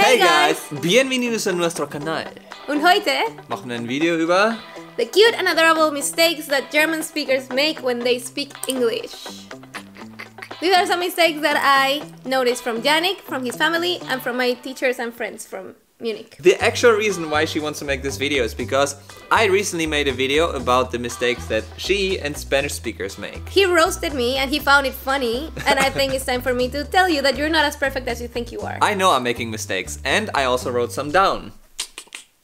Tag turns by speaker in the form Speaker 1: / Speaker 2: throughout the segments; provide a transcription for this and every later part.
Speaker 1: Hey guys, bienvenidos a nuestro canal.
Speaker 2: Und heute,
Speaker 1: Machen wir ein Video über
Speaker 2: the cute and adorable mistakes that German speakers make when they speak English. These are some mistakes that I noticed from Janik, from his family, and from my teachers and friends from Munich.
Speaker 1: The actual reason why she wants to make this video is because I recently made a video about the mistakes that she and Spanish speakers make.
Speaker 2: He roasted me and he found it funny, and I think it's time for me to tell you that you're not as perfect as you think you are.
Speaker 1: I know I'm making mistakes and I also wrote some down.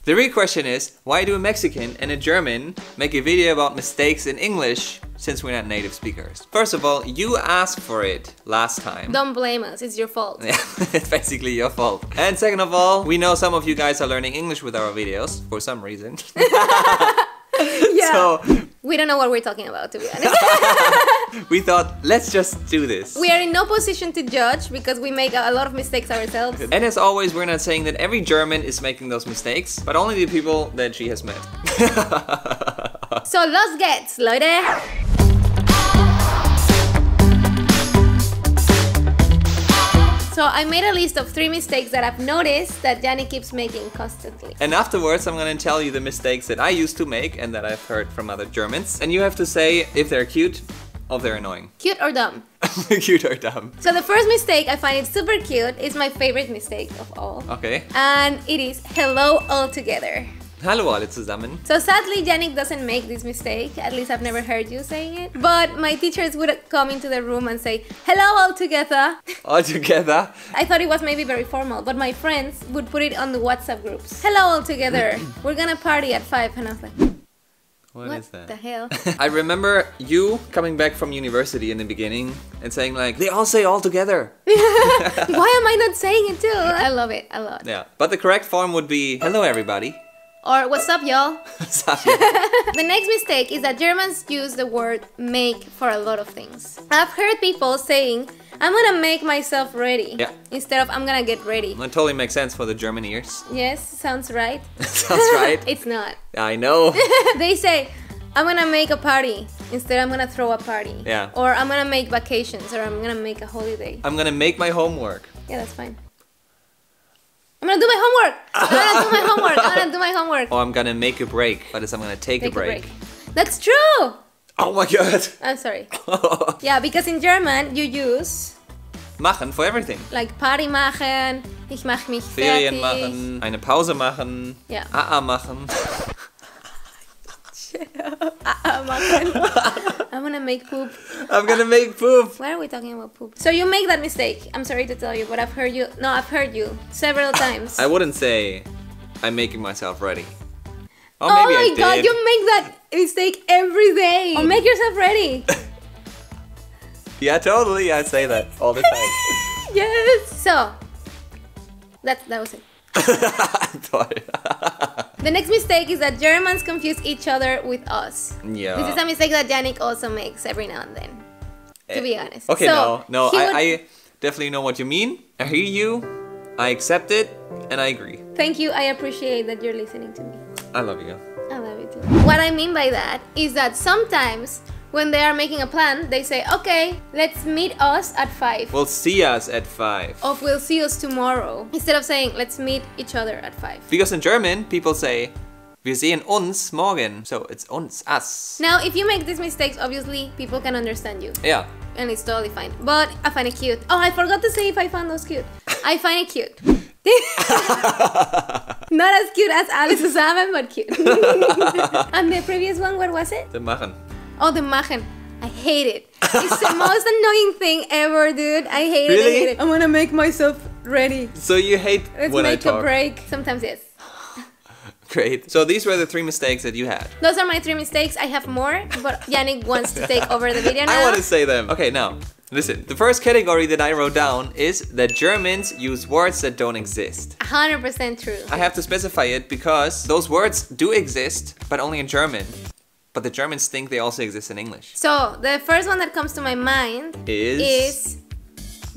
Speaker 1: The real question is, why do a Mexican and a German make a video about mistakes in English since we're not native speakers? First of all, you asked for it last time.
Speaker 2: Don't blame us, it's your fault.
Speaker 1: Yeah, it's basically your fault. And second of all, we know some of you guys are learning English with our videos for some reason.
Speaker 2: yeah.
Speaker 1: So
Speaker 2: we don't know what we're talking about, to be honest.
Speaker 1: we thought, let's just do this.
Speaker 2: we are in no position to judge because we make a lot of mistakes ourselves.
Speaker 1: And as always, we're not saying that every German is making those mistakes, but only the people that she has met.
Speaker 2: So, los geht's, Leute! So I made a list of three mistakes that I've noticed that Janik keeps making constantly.
Speaker 1: and afterwards, I'm gonna tell you the mistakes that I used to make and that I've heard from other Germans. And you have to say if they're cute or they're annoying.
Speaker 2: Cute or dumb?
Speaker 1: cute or dumb.
Speaker 2: So the first mistake, I find it super cute, it's my favorite mistake of all.
Speaker 1: Okay.
Speaker 2: And it is hello all together.
Speaker 1: Hallo alle zusammen.
Speaker 2: So sadly, Janik doesn't make this mistake. At least I've never heard you saying it. But my teachers would come into the room and say, hello all together.
Speaker 1: All together.
Speaker 2: I thought it was maybe very formal, but my friends would put it on the WhatsApp groups. Hello all together. We're gonna party at 5. And I was like,
Speaker 1: what
Speaker 2: what
Speaker 1: is that?
Speaker 2: the hell?
Speaker 1: I remember you coming back from university in the beginning and saying like, they all say all together.
Speaker 2: Why am I not saying it too? I love it a lot.
Speaker 1: Yeah. But the correct form would be, hello everybody.
Speaker 2: Or what's up, y'all? The next mistake is that Germans use the word make for a lot of things. I've heard people saying, I'm gonna make myself ready.
Speaker 1: Yeah.
Speaker 2: Instead of I'm gonna get ready.
Speaker 1: that totally makes sense for the German ears.
Speaker 2: Yes, sounds right.
Speaker 1: Sounds right.
Speaker 2: it's not.
Speaker 1: I know.
Speaker 2: they say, I'm gonna make a party. Instead, I'm gonna throw a party.
Speaker 1: Yeah.
Speaker 2: Or I'm gonna make vacations, or I'm gonna make a holiday.
Speaker 1: I'm gonna make my homework.
Speaker 2: Yeah, that's fine. I'm gonna do my homework. I'm gonna do my homework. I'm gonna do my homework.
Speaker 1: Oh, I'm gonna make a break. That is, I'm gonna take,
Speaker 2: Take
Speaker 1: a, break.
Speaker 2: That's true.
Speaker 1: Oh my god.
Speaker 2: I'm sorry. Yeah, because in German you use
Speaker 1: machen for everything.
Speaker 2: like Party machen, ich mach mich
Speaker 1: Ferien
Speaker 2: fertig.
Speaker 1: machen, eine Pause machen,
Speaker 2: Ja.
Speaker 1: AA machen.
Speaker 2: Ah, machen. I'm gonna make poop.
Speaker 1: I'm gonna make poop.
Speaker 2: Why are we talking about poop? So you make that mistake. I'm sorry to tell you, but I've heard you. No, I've heard you several times.
Speaker 1: I wouldn't say I'm making myself ready.
Speaker 2: Oh
Speaker 1: maybe
Speaker 2: my
Speaker 1: I did.
Speaker 2: god, you make that mistake every day. Or make yourself ready.
Speaker 1: Yeah, totally. I say that all the time.
Speaker 2: yes. So that that was it. The next mistake is that Germans confuse each other with us.
Speaker 1: yeah.
Speaker 2: This is a mistake that Janik also makes every now and then. To be eh, honest.
Speaker 1: Okay,
Speaker 2: So,
Speaker 1: no, no, I,
Speaker 2: would-
Speaker 1: I definitely know what you mean. I hear you. I accept it, and I agree.
Speaker 2: Thank you. I appreciate that you're listening to me.
Speaker 1: I love you.
Speaker 2: I love you too. What I mean by that is that sometimes when they are making a plan, they say, okay, let's meet us at 5.
Speaker 1: We'll see us at five.
Speaker 2: Or we'll see us tomorrow. Instead of saying, let's meet each other at 5.
Speaker 1: Because in German, people say, wir sehen uns morgen. So it's uns, us.
Speaker 2: Now, if you make these mistakes, obviously people can understand you.
Speaker 1: Yeah.
Speaker 2: And it's totally fine. But I find it cute. Oh, I forgot to say if I found those cute. I find it cute. Not as cute as Alice Zusammen, but cute. and the previous one, what was it?
Speaker 1: The machen.
Speaker 2: Oh, the machen. I hate it. It's the most annoying thing ever, dude. I hate it. I
Speaker 1: Really?
Speaker 2: hate it. I'm gonna make myself ready.
Speaker 1: So you hate
Speaker 2: Let's
Speaker 1: when I
Speaker 2: make
Speaker 1: talk.
Speaker 2: a break. Sometimes yes.
Speaker 1: Great. So these were the three mistakes that you had.
Speaker 2: Those are my three mistakes. I have more, but Janik wants to take over the video now.
Speaker 1: I want to say them. Okay, now, listen. The first category that I wrote down is that Germans use words that don't exist.
Speaker 2: 100% true.
Speaker 1: I have to specify it because those words do exist, but only in German. But the Germans think they also exist in English.
Speaker 2: So, the first one that comes to my mind
Speaker 1: Is,
Speaker 2: is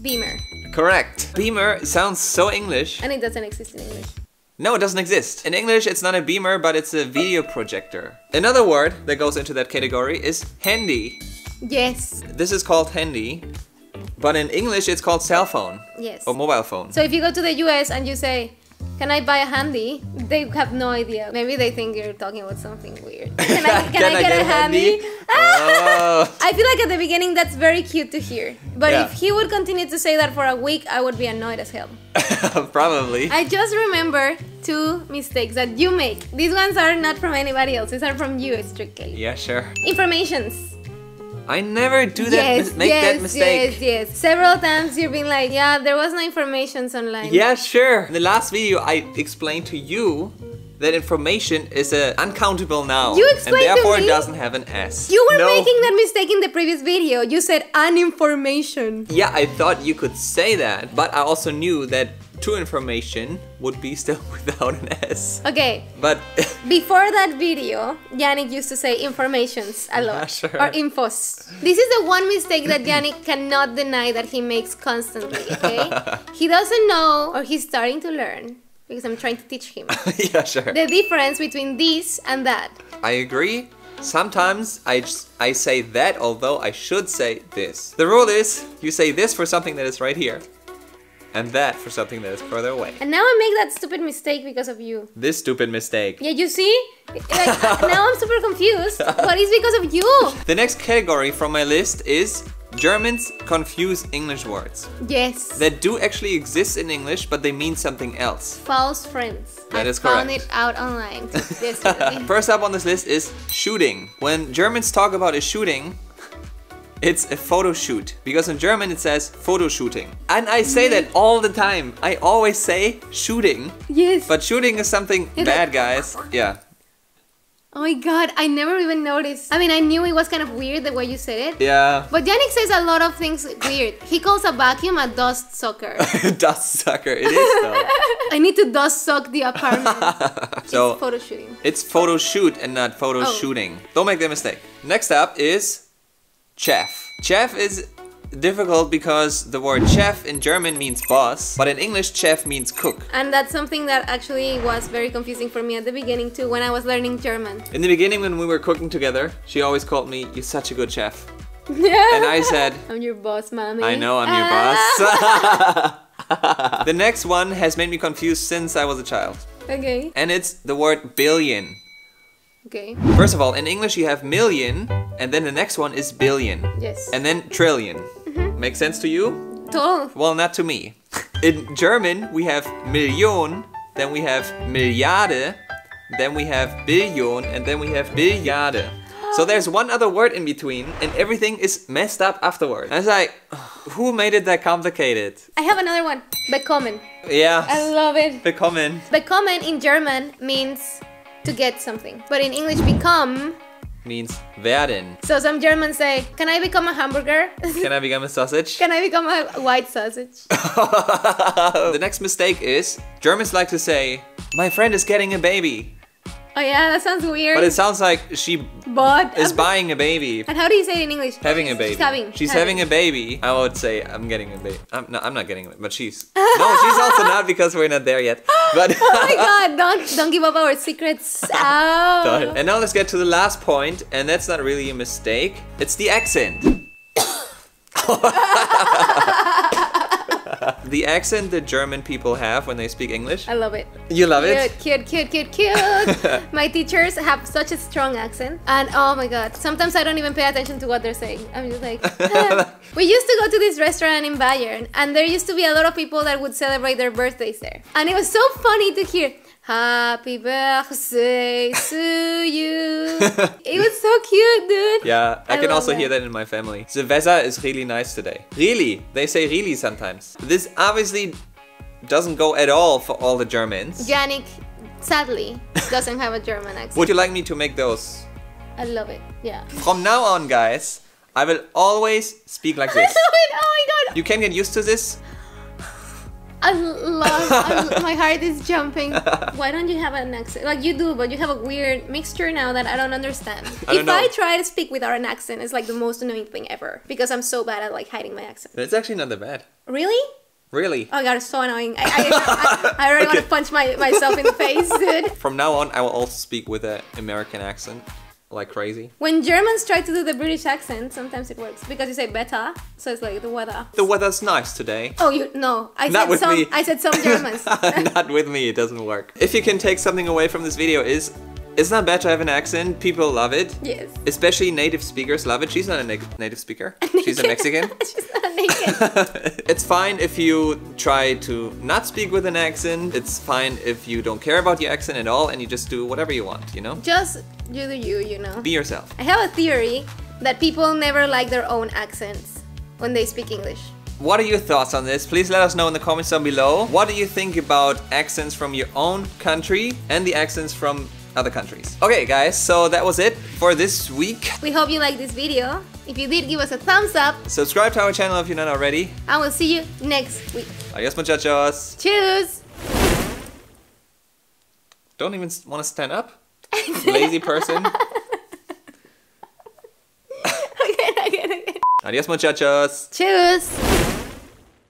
Speaker 2: Beamer.
Speaker 1: correct. Beamer sounds so English.
Speaker 2: And it doesn't exist in English.
Speaker 1: No, it doesn't exist. In English, it's not a beamer, but it's a video projector. Another word that goes into that category is handy.
Speaker 2: Yes.
Speaker 1: This is called handy But in English, it's called cell phone
Speaker 2: Yes.
Speaker 1: or mobile phone.
Speaker 2: So if you go to the US and you say, "Can I buy a handy?" They have no idea. Maybe they think you're talking about something weird. Can I, can I get, a handy?
Speaker 1: Oh.
Speaker 2: I feel like at the beginning that's very cute to hear. But
Speaker 1: Yeah.
Speaker 2: if he would continue to say that for a week, I would be annoyed as hell.
Speaker 1: Probably.
Speaker 2: I just remember two mistakes that you make. These ones are not from anybody else. These are from you strictly.
Speaker 1: Yeah, sure.
Speaker 2: Informations.
Speaker 1: I never do that.
Speaker 2: yes,
Speaker 1: make
Speaker 2: yes,
Speaker 1: that mistake.
Speaker 2: yes, yes. Several times you've been like, yeah, there was no informations online.
Speaker 1: Yeah, sure. In the last video, I explained to you that information is a uncountable noun.
Speaker 2: You
Speaker 1: and
Speaker 2: explained to
Speaker 1: therefore
Speaker 2: me-
Speaker 1: it doesn't have an S.
Speaker 2: You were
Speaker 1: No.
Speaker 2: making that mistake in the previous video. You said uninformation.
Speaker 1: Yeah, I thought you could say that, but I also knew that to information would be still without an S.
Speaker 2: Okay,
Speaker 1: But
Speaker 2: before that video, Janik used to say informations a lot.
Speaker 1: Yeah, sure.
Speaker 2: Or infos. This is the one mistake that Janik cannot deny that he makes constantly, okay? he doesn't know, or he's starting to learn, because I'm trying to teach him,
Speaker 1: yeah, sure.
Speaker 2: the difference between this and that.
Speaker 1: I agree. Sometimes I, just, I say that, although I should say this. The rule is you say this for something that is right here, and that for something that is further away.
Speaker 2: And now I make that stupid mistake because of you.
Speaker 1: This stupid mistake.
Speaker 2: Yeah, you see? Like, now I'm super confused, but it's because of you.
Speaker 1: The next category from my list is Germans confuse English words
Speaker 2: Yes.
Speaker 1: that do actually exist in English, but they mean something else.
Speaker 2: False friends.
Speaker 1: That
Speaker 2: I
Speaker 1: is
Speaker 2: found
Speaker 1: correct.
Speaker 2: it out online.
Speaker 1: First up on this list is shooting. When Germans talk about a shooting, it's a photo shoot because in German it says photo shooting. And I say that all the time. I always say shooting,
Speaker 2: yes.
Speaker 1: but shooting is something
Speaker 2: It's
Speaker 1: bad, guys. Yeah.
Speaker 2: oh my god, I never even noticed. I mean, I knew it was kind of weird the way you said it.
Speaker 1: Yeah.
Speaker 2: But Janik says a lot of things weird. He calls a vacuum a dust sucker.
Speaker 1: Dust sucker. It is though.
Speaker 2: I need to dust suck the apartment.
Speaker 1: so
Speaker 2: Photo shooting.
Speaker 1: It's photo shoot and not photo
Speaker 2: Oh.
Speaker 1: shooting. Don't make that mistake. Next up is chef. Chef is difficult because the word chef in German means boss, but in English chef means cook.
Speaker 2: And that's something that actually was very confusing for me at the beginning too when I was learning German.
Speaker 1: In the beginning when we were cooking together, she always called me, you're such a good chef.
Speaker 2: Yeah.
Speaker 1: And I said,
Speaker 2: I'm your boss, mommy.
Speaker 1: I know I'm your
Speaker 2: Ah.
Speaker 1: boss. the next one has made me confused since I was a child.
Speaker 2: Okay.
Speaker 1: And it's the word billion.
Speaker 2: Okay.
Speaker 1: First of all, in English you have million, and then the next one is billion.
Speaker 2: Yes.
Speaker 1: And then trillion.
Speaker 2: Mm-hmm.
Speaker 1: Make sense to you?
Speaker 2: Total.
Speaker 1: Well, not to me. In German, we have Million, then we have Milliarde, then we have Billion, and then we have Billiarde. So there's one other word in between, and everything is messed up afterward. I was like, who made it that complicated?
Speaker 2: I have another one. Bekommen.
Speaker 1: Yeah.
Speaker 2: I love it.
Speaker 1: bekommen
Speaker 2: Bekommen in German means to get something. But in English, become.
Speaker 1: means werden.
Speaker 2: So some Germans say, Can I become a hamburger?
Speaker 1: Can I become a sausage?
Speaker 2: Can I become a white sausage?
Speaker 1: the next mistake is Germans like to say, my friend is getting a baby.
Speaker 2: Oh, yeah, that sounds weird.
Speaker 1: But it sounds like she
Speaker 2: But.
Speaker 1: is buying a baby.
Speaker 2: And how do you say it in English?
Speaker 1: Having a baby.
Speaker 2: She's having.
Speaker 1: She's having a baby. I would say I'm getting a baby. I'm not. I'm not getting it, but she's. No, she's also not because we're not there yet. But.
Speaker 2: oh my god, don't don't give up our secrets. Ow. Oh.
Speaker 1: and now let's get to the last point, and that's not really a mistake. It's the accent. The accent that German people have when they speak English.
Speaker 2: I love it.
Speaker 1: You love it?
Speaker 2: Cute, cute, cute, cute, cute. my teachers have such a strong accent, and oh my god, sometimes I don't even pay attention to what they're saying. I'm just like, "Ah." we used to go to this restaurant in Bayern, and there used to be a lot of people that would celebrate their birthdays there, and it was so funny to hear. Happy birthday to you. it was so cute, dude.
Speaker 1: Yeah, I,
Speaker 2: I
Speaker 1: can also
Speaker 2: that.
Speaker 1: hear that in my family. The weather is really nice today. Really? They say really sometimes. This obviously doesn't go at all for all the Germans.
Speaker 2: Janik, sadly, doesn't have a German accent.
Speaker 1: Would you like me to make those?
Speaker 2: I love it. Yeah.
Speaker 1: From now on, guys, I will always speak like
Speaker 2: I love
Speaker 1: this.
Speaker 2: it. Oh my god.
Speaker 1: You can get used to this.
Speaker 2: I love. I, my heart is jumping. Why don't you have an accent? Like you do, but you have a weird mixture now that I don't understand.
Speaker 1: I don't
Speaker 2: if
Speaker 1: know.
Speaker 2: I try to speak without an accent, it's like the most annoying thing ever because I'm so bad at like hiding my accent.
Speaker 1: It's actually not that bad.
Speaker 2: Really?
Speaker 1: Really.
Speaker 2: Oh god, it's so annoying. I, I, I, I already want to punch my, myself in the face, dude.
Speaker 1: From now on, I will also speak with an American accent. Like crazy.
Speaker 2: When Germans try to do the British accent, sometimes it works because you say better, so it's like the weather.
Speaker 1: The weather's nice today.
Speaker 2: Oh, you no. I
Speaker 1: Not
Speaker 2: said
Speaker 1: with
Speaker 2: some.
Speaker 1: me.
Speaker 2: I said some Germans.
Speaker 1: Not with me, it doesn't work. If you can take something away from this video is, it's not bad to have an accent, people love it.
Speaker 2: yes.
Speaker 1: Especially native speakers love it. She's not a na- native speaker. She's a Mexican.
Speaker 2: She's not naked.
Speaker 1: it's fine if you try to not speak with an accent. It's fine if you don't care about your accent at all and you just do whatever you want, you know?
Speaker 2: Just you do you, you know.
Speaker 1: Be yourself.
Speaker 2: I have a theory that people never like their own accents when they speak English.
Speaker 1: What are your thoughts on this? Please let us know in the comments down below. What do you think about accents from your own country and the accents from other countries? Okay guys, so that was it for this week.
Speaker 2: We hope you liked this video. If you did, give us a thumbs up.
Speaker 1: Subscribe to our channel if you're not already.
Speaker 2: and we'll see you next week.
Speaker 1: Adios muchachos.
Speaker 2: Cheers!
Speaker 1: Don't even want to stand up? Lazy person.
Speaker 2: again, again, again.
Speaker 1: Adios muchachos.
Speaker 2: Cheers!